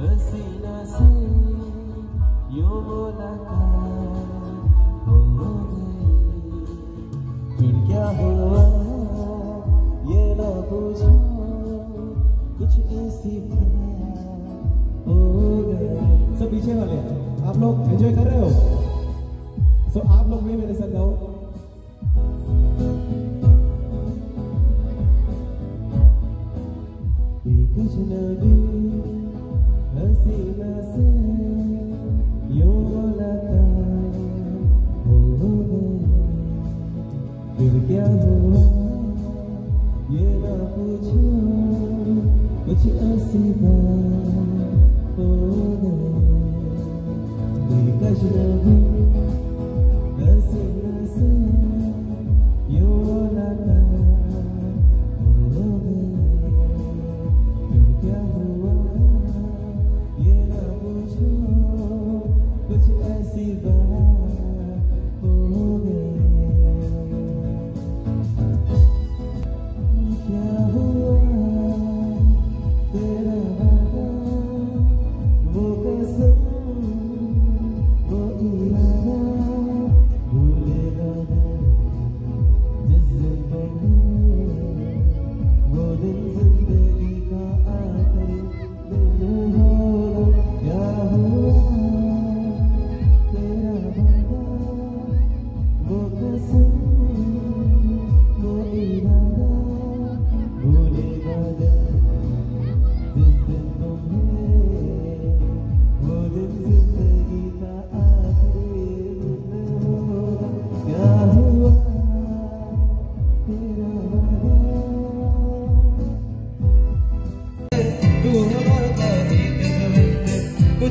हसीना से पीछे वाले आप लोग एंजॉय कर रहे हो? सो आप लोग भी मेरे साथ गाओ भी क्या हुआ ये ना पूछो कुछ ऐसी बात हो गई बेकश रही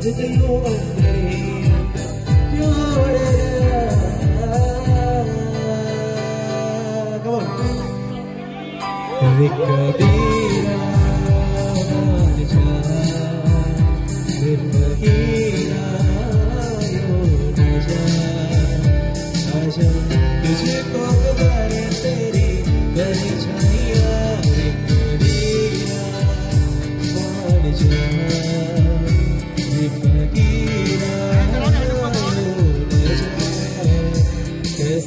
tenu andare piore come on ricadira तुझे को तेरी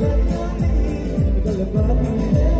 Thank you.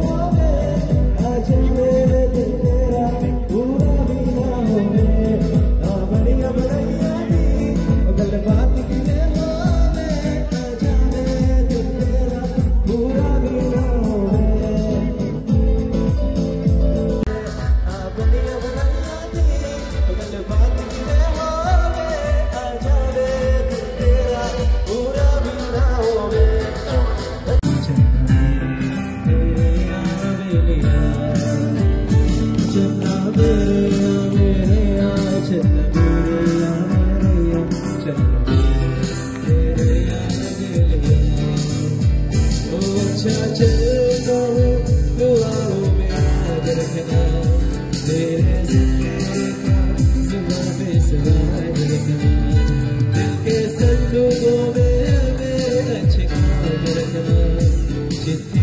que